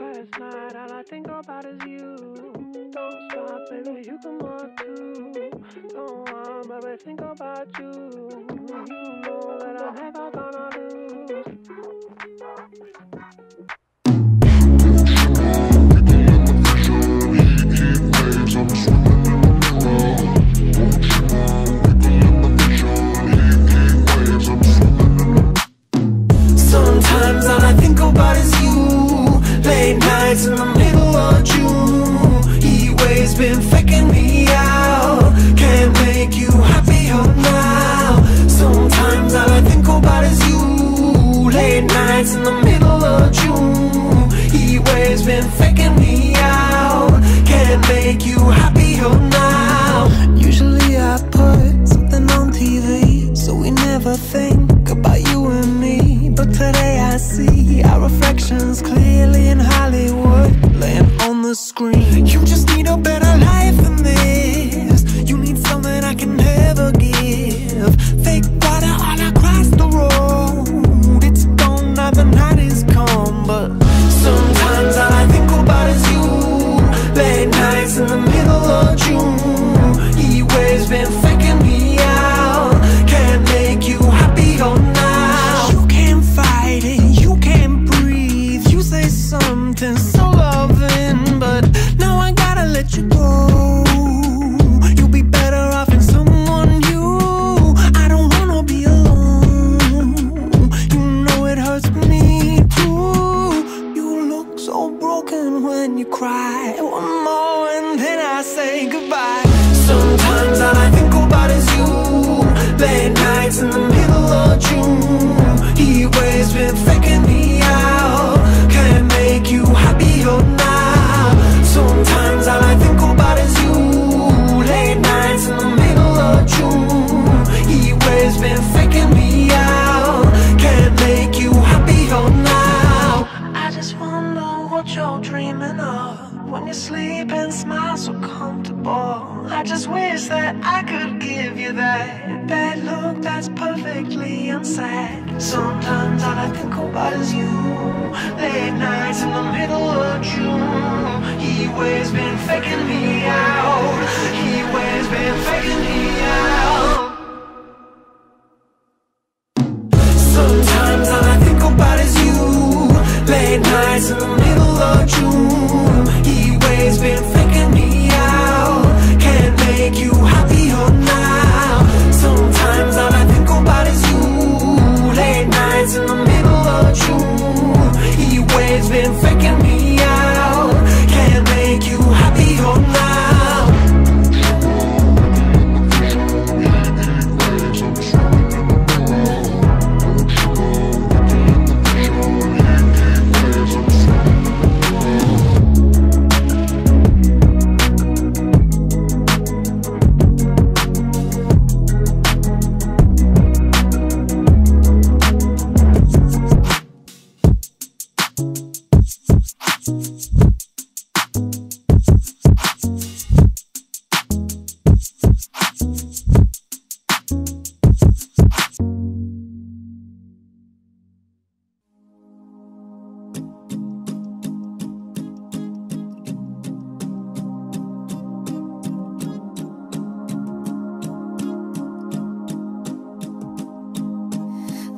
Last night, all I think about is you. Don't stop, baby, you can walk too. Don't want, baby, think about you. You know that I'm never gonna lose. Late nights in the Late nights in the middle of June. Heat waves been faking me out. Can't make you happier now. Sometimes all I think about is you. Late nights in the middle of June. Heat waves been faking me out. Can't make you happier now. I just wonder what you're dreaming of when you sleep and smile so comfortable. I just wish that I could give you that that's perfectly unsaid. Sometimes all I think about is you. Late nights in the middle of June. Heat waves been faking me out.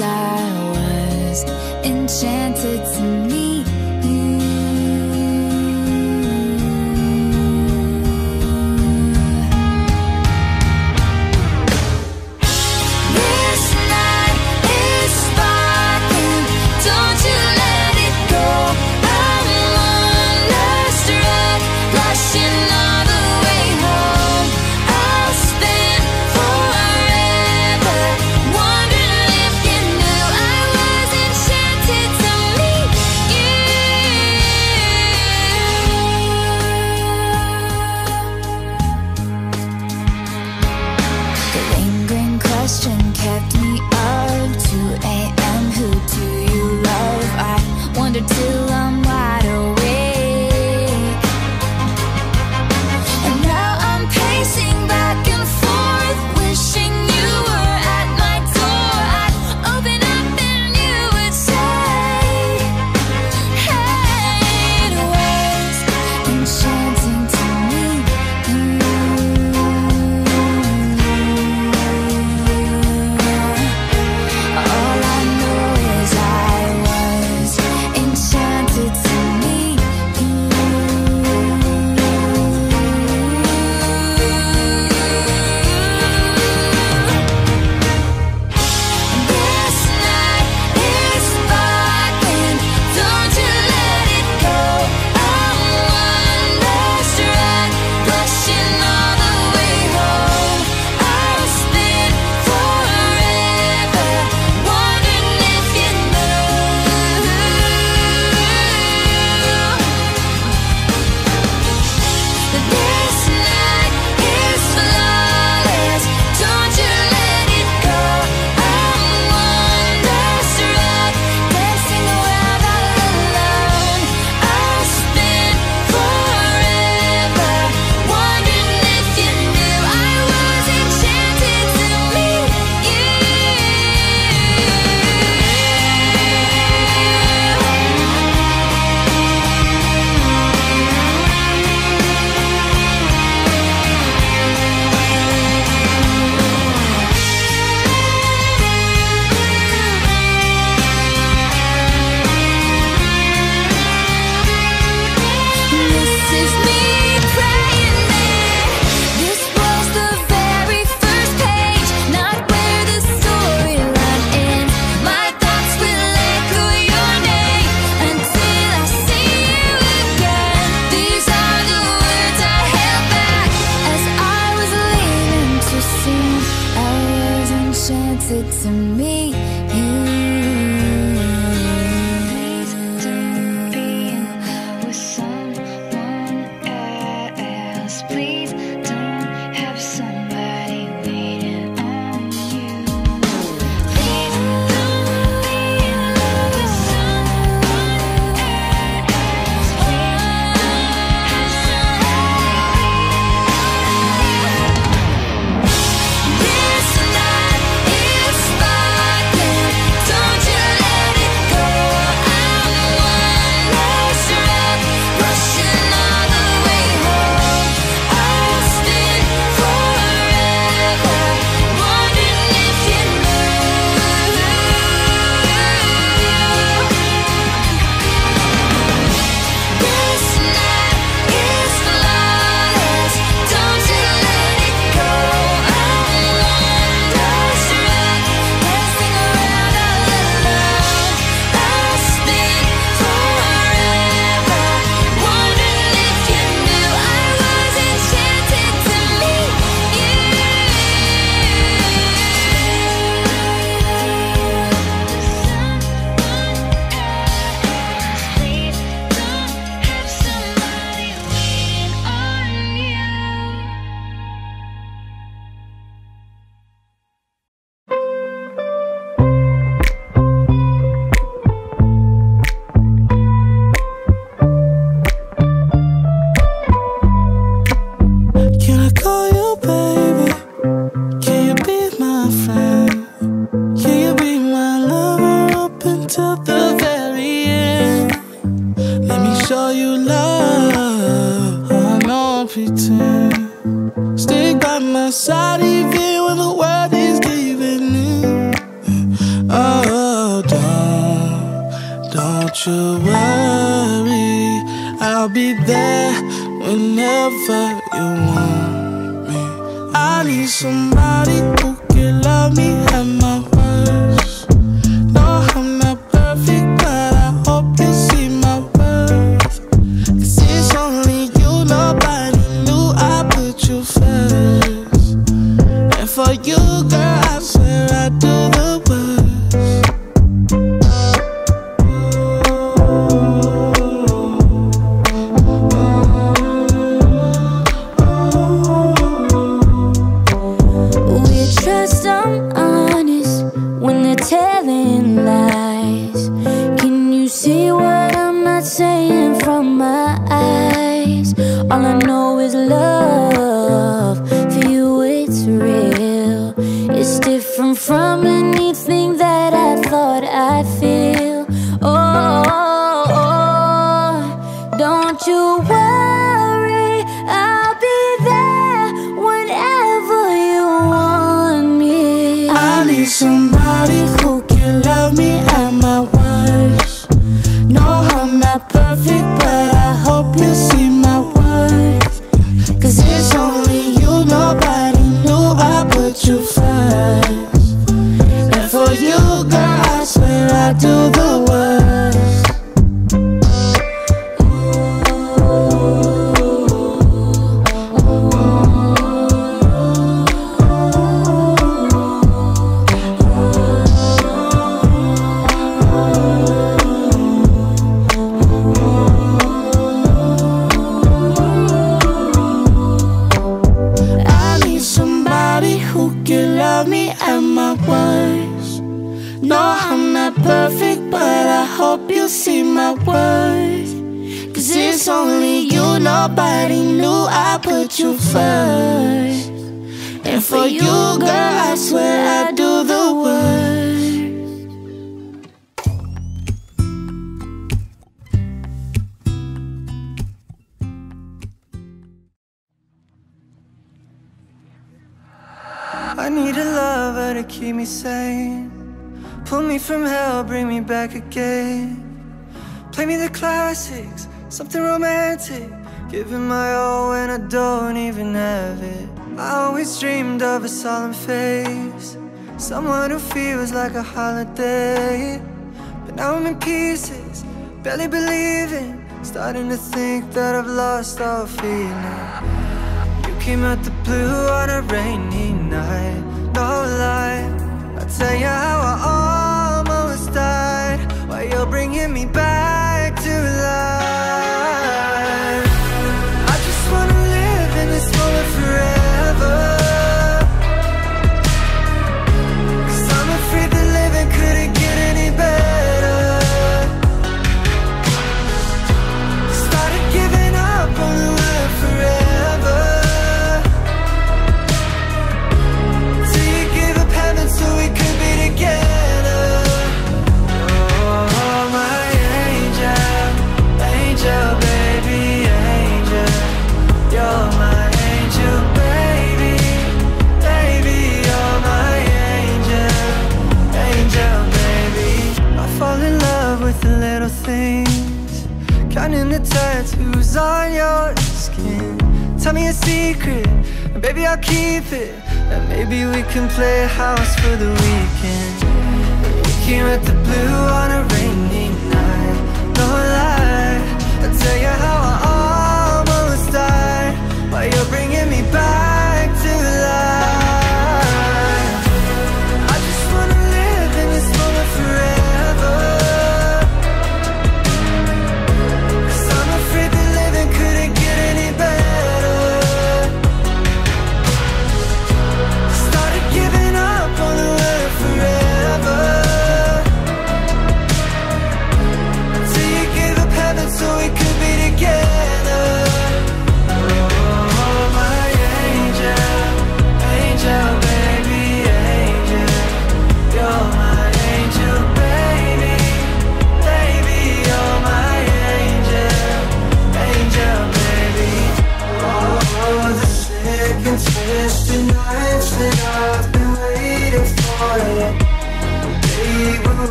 I was enchanted to meet you. know is love. For you it's real. It's different from anything that I thought I'd feel. for you, girl, I swear I do the worst. I need a lover to keep me sane. Pull me from hell, bring me back again. Play me the classics, something romantic. Giving my all when I don't even have it. I always dreamed of a solemn face Someone who feels like a holiday. But now I'm in pieces, barely believing Starting to think that I've lost all feeling. You came out the blue on a rainy night No lie, I'll tell you how I almost died While you're bringing me back. can play how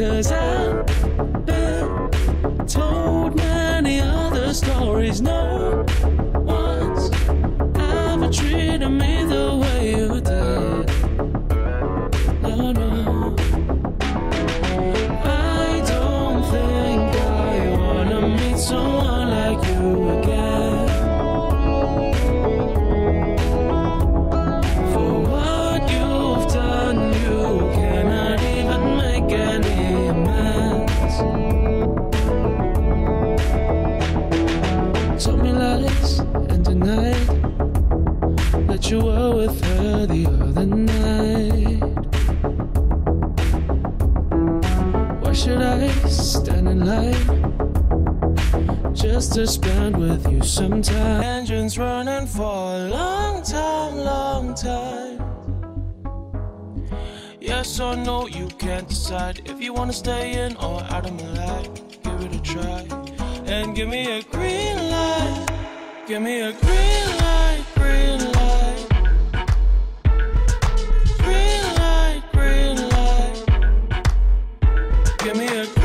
Cause I've been told many other stories. No. eyes and tonight, that you were with her the other night. Why should I stand in line just to spend with you some time? Engines running for a long time, long time. Yes or no, you can't decide if you wanna stay in or out of my life. Give it a try and give me a green light. Give me a green light, green light. Green light, green light. Give me a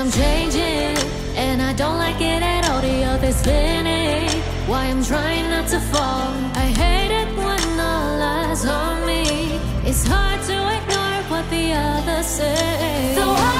I'm changing And I don't like it at all. The earth is spinning. Why I'm trying not to fall. I hate it when all eyes on me. It's hard to ignore what the others say. So I